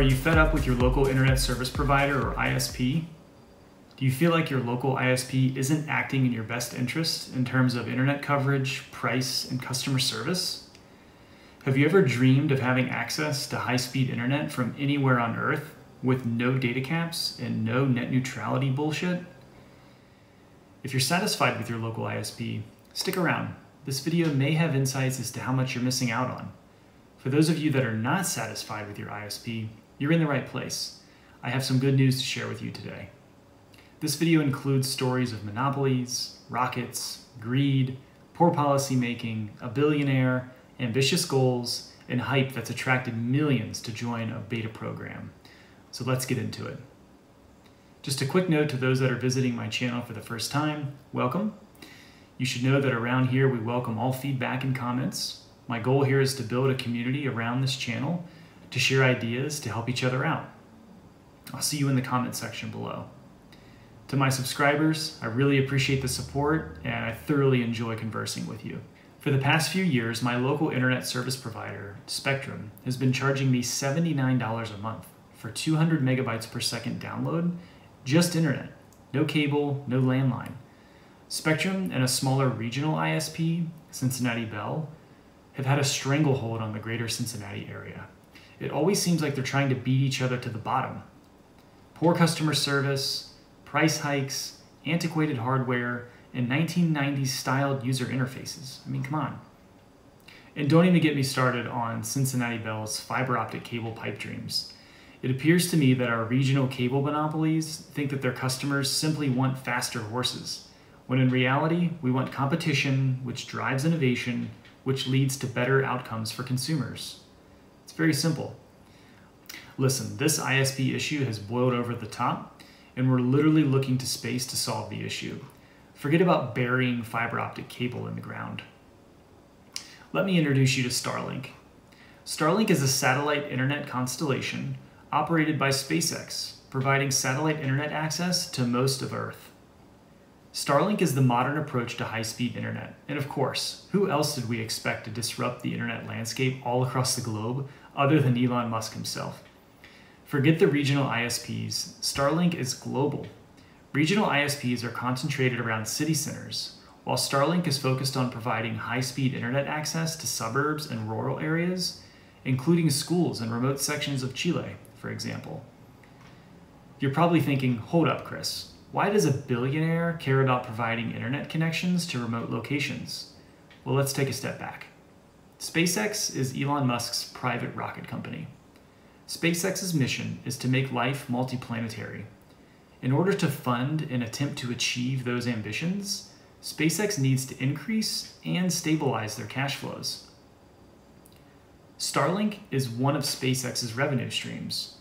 Are you fed up with your local internet service provider or ISP? Do you feel like your local ISP isn't acting in your best interest in terms of internet coverage, price, and customer service? Have you ever dreamed of having access to high speed internet from anywhere on Earth with no data caps and no net neutrality bullshit? If you're satisfied with your local ISP, stick around. This video may have insights as to how much you're missing out on. For those of you that are not satisfied with your ISP, you're in the right place. I have some good news to share with you today. This video includes stories of monopolies, rockets, greed, poor policy making, a billionaire, ambitious goals, and hype that's attracted millions to join a beta program. So let's get into it. Just a quick note to those that are visiting my channel for the first time, welcome. You should know that around here we welcome all feedback and comments. My goal here is to build a community around this channel to share ideas to help each other out. I'll see you in the comment section below. To my subscribers, I really appreciate the support and I thoroughly enjoy conversing with you. For the past few years, my local internet service provider, Spectrum, has been charging me $79 a month for 200 megabytes per second download, just internet, no cable, no landline. Spectrum and a smaller regional ISP, Cincinnati Bell, have had a stranglehold on the greater Cincinnati area. It always seems like they're trying to beat each other to the bottom. Poor customer service, price hikes, antiquated hardware, and 1990s styled user interfaces. I mean, come on. And don't even get me started on Cincinnati Bell's fiber optic cable pipe dreams. It appears to me that our regional cable monopolies think that their customers simply want faster horses, when in reality, we want competition, which drives innovation which leads to better outcomes for consumers. It's very simple. Listen, this ISP issue has boiled over the top, and we're literally looking to space to solve the issue. Forget about burying fiber optic cable in the ground. Let me introduce you to Starlink. Starlink is a satellite internet constellation operated by SpaceX, providing satellite internet access to most of Earth. Starlink is the modern approach to high speed internet. And of course, who else did we expect to disrupt the internet landscape all across the globe other than Elon Musk himself? Forget the regional ISPs, Starlink is global. Regional ISPs are concentrated around city centers, while Starlink is focused on providing high speed internet access to suburbs and rural areas, including schools and remote sections of Chile, for example. You're probably thinking, hold up, Chris. Why does a billionaire care about providing internet connections to remote locations? Well, let's take a step back. SpaceX is Elon Musk's private rocket company. SpaceX's mission is to make life multiplanetary. In order to fund and attempt to achieve those ambitions, SpaceX needs to increase and stabilize their cash flows. Starlink is one of SpaceX's revenue streams.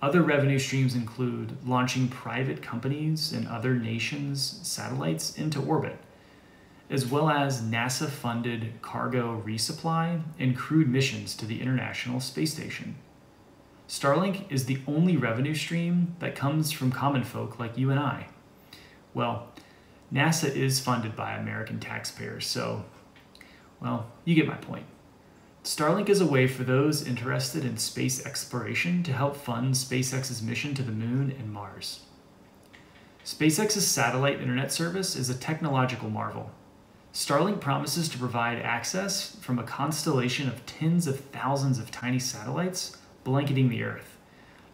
Other revenue streams include launching private companies and other nations' satellites into orbit, as well as NASA funded cargo resupply and crewed missions to the International Space Station. Starlink is the only revenue stream that comes from common folk like you and I. Well, NASA is funded by American taxpayers, so, well, you get my point. Starlink is a way for those interested in space exploration to help fund SpaceX's mission to the moon and Mars. SpaceX's satellite internet service is a technological marvel. Starlink promises to provide access from a constellation of tens of thousands of tiny satellites blanketing the Earth,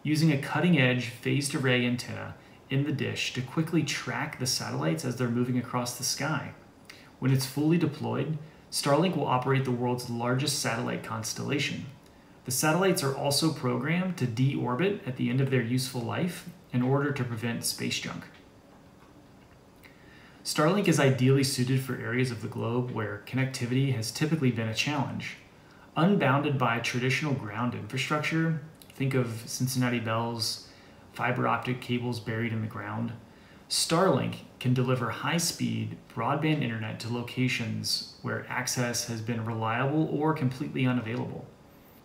using a cutting edge phased array antenna in the dish to quickly track the satellites as they're moving across the sky. When it's fully deployed, Starlink will operate the world's largest satellite constellation. The satellites are also programmed to deorbit at the end of their useful life in order to prevent space junk. Starlink is ideally suited for areas of the globe where connectivity has typically been a challenge. Unbounded by traditional ground infrastructure, think of Cincinnati Bell's fiber optic cables buried in the ground, Starlink can deliver high speed broadband internet to locations where access has been reliable or completely unavailable.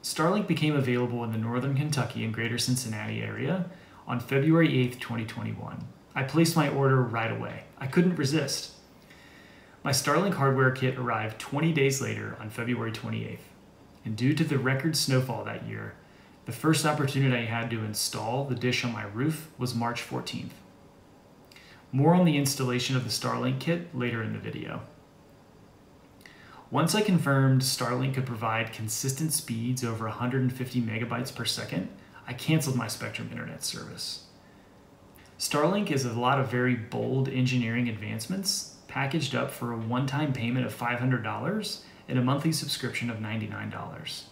Starlink became available in the northern Kentucky and greater Cincinnati area on February 8, 2021. I placed my order right away. I couldn't resist. My Starlink hardware kit arrived 20 days later on February 28th, and due to the record snowfall that year, The first opportunity I had to install the dish on my roof was March 14th. More on the installation of the Starlink kit later in the video. Once I confirmed Starlink could provide consistent speeds over 150 megabytes per second, I canceled my Spectrum internet service. Starlink is a lot of very bold engineering advancements packaged up for a one time payment of $500 and a monthly subscription of $99.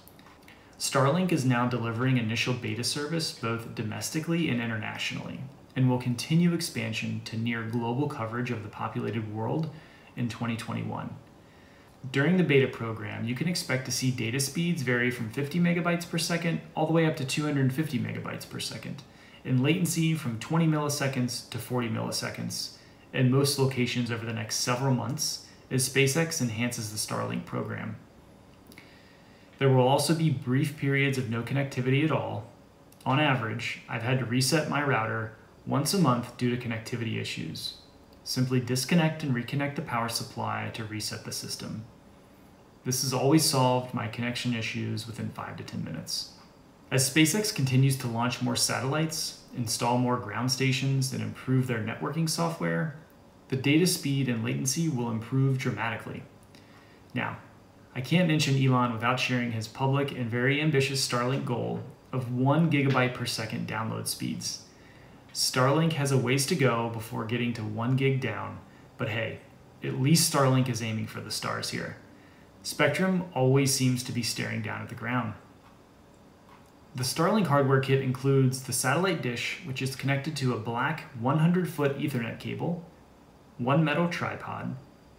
Starlink is now delivering initial beta service both domestically and internationally, and will continue expansion to near global coverage of the populated world in 2021. During the beta program, you can expect to see data speeds vary from 50 megabytes per second all the way up to 250 megabytes per second, and latency from 20 milliseconds to 40 milliseconds in most locations over the next several months as SpaceX enhances the Starlink program. There will also be brief periods of no connectivity at all. On average, I've had to reset my router once a month due to connectivity issues. Simply disconnect and reconnect the power supply to reset the system. This has always solved my connection issues within 5 to 10 minutes. As SpaceX continues to launch more satellites, install more ground stations, and improve their networking software, the data speed and latency will improve dramatically. Now, I can't mention Elon without sharing his public and very ambitious Starlink goal of 1 gigabyte per second download speeds. Starlink has a ways to go before getting to 1 gig down, but hey, at least Starlink is aiming for the stars here. Spectrum always seems to be staring down at the ground. The Starlink hardware kit includes the satellite dish, which is connected to a black 100 foot Ethernet cable, one metal tripod,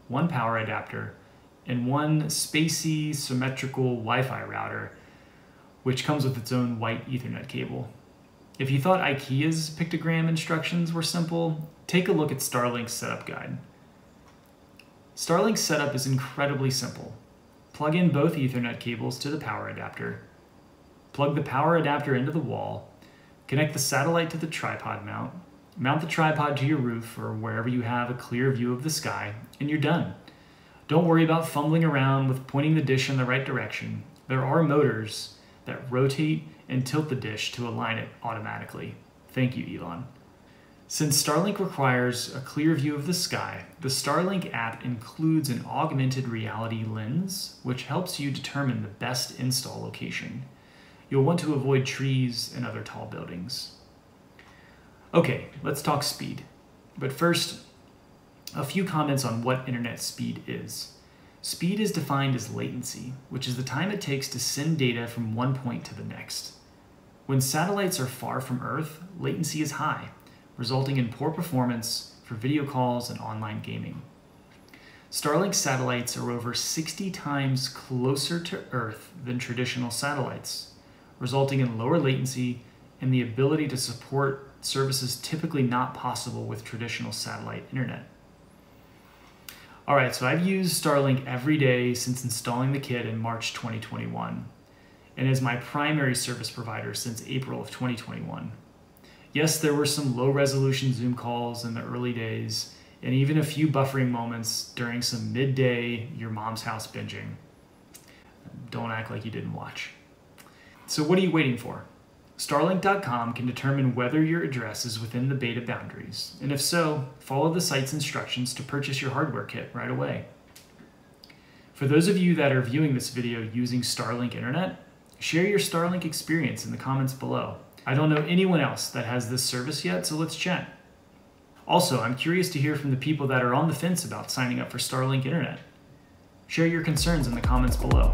one power adapter, and one spacey symmetrical Wi Fi router, which comes with its own white Ethernet cable. If you thought IKEA's pictogram instructions were simple, take a look at Starlink's setup guide. Starlink's setup is incredibly simple. Plug in both Ethernet cables to the power adapter. Plug the power adapter into the wall. Connect the satellite to the tripod mount. Mount the tripod to your roof or wherever you have a clear view of the sky, and you're done. Don't worry about fumbling around with pointing the dish in the right direction. There are motors that rotate and tilt the dish to align it automatically. Thank you, Elon. Since Starlink requires a clear view of the sky, the Starlink app includes an augmented reality lens, which helps you determine the best install location. You'll want to avoid trees and other tall buildings. Okay, let's talk speed. But first, a few comments on what internet speed is. Speed is defined as latency, which is the time it takes to send data from one point to the next. When satellites are far from Earth, latency is high, resulting in poor performance for video calls and online gaming. Starlink satellites are over 60 times closer to Earth than traditional satellites, resulting in lower latency and the ability to support services typically not possible with traditional satellite internet. All right, so I've used Starlink every day since installing the kit in March 2021 and as my primary service provider since April of 2021. Yes, there were some low resolution Zoom calls in the early days, and even a few buffering moments during some midday your mom's house binging. Don't act like you didn't watch. So, what are you waiting for? Starlink.com can determine whether your address is within the beta boundaries, and if so, follow the site's instructions to purchase your hardware kit right away. For those of you that are viewing this video using Starlink Internet, share your Starlink experience in the comments below. I don't know anyone else that has this service yet, so let's chat. Also, I'm curious to hear from the people that are on the fence about signing up for Starlink Internet. Share your concerns in the comments below.